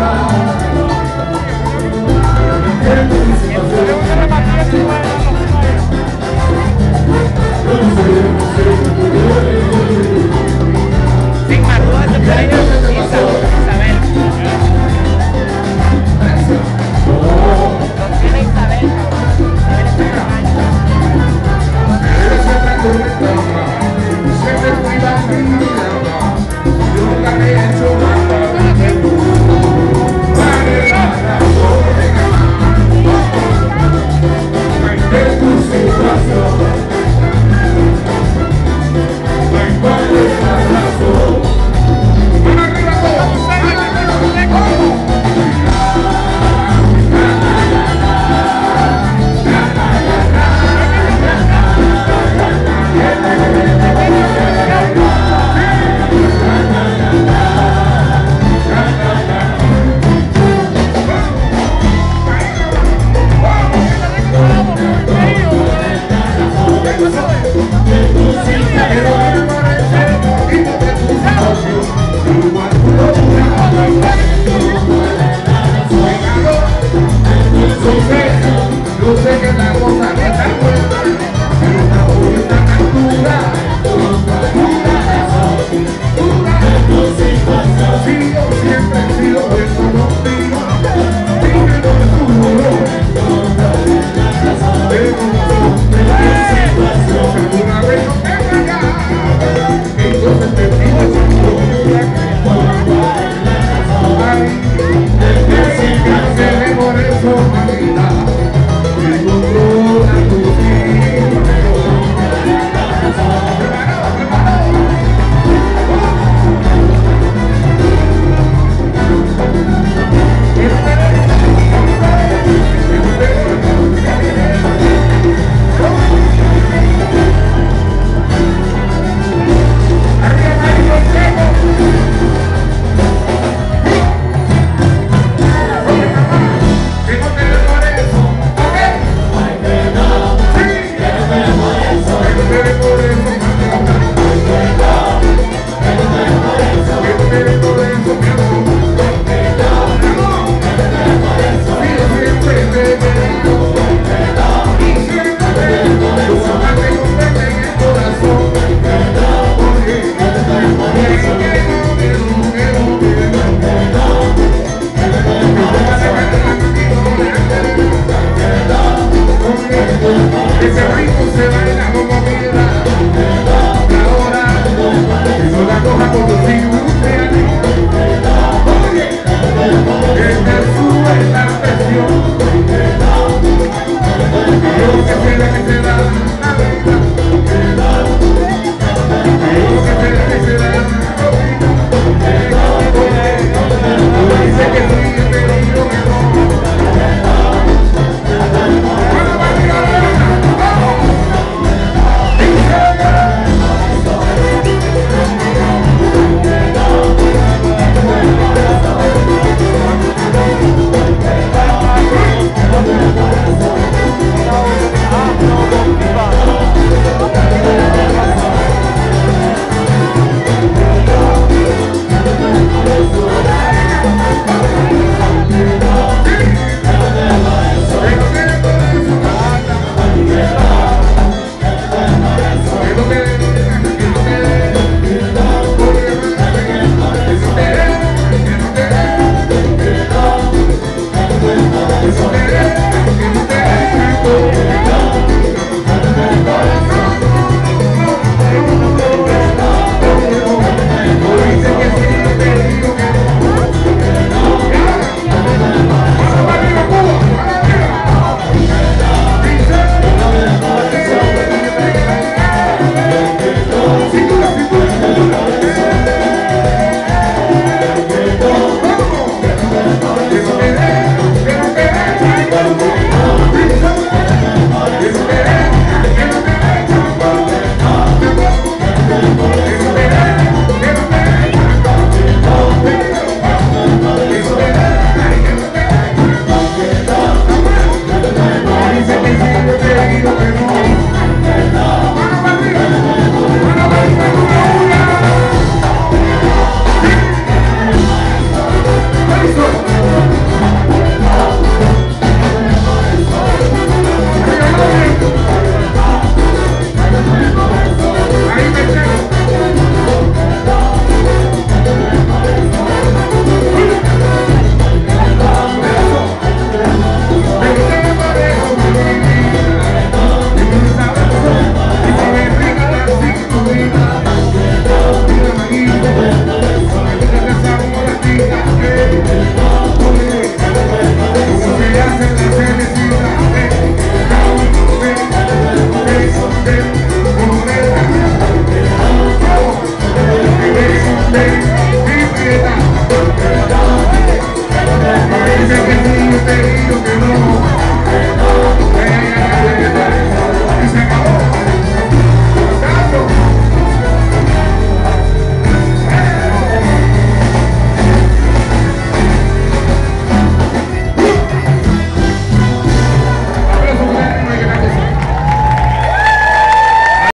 found la boca. It's okay.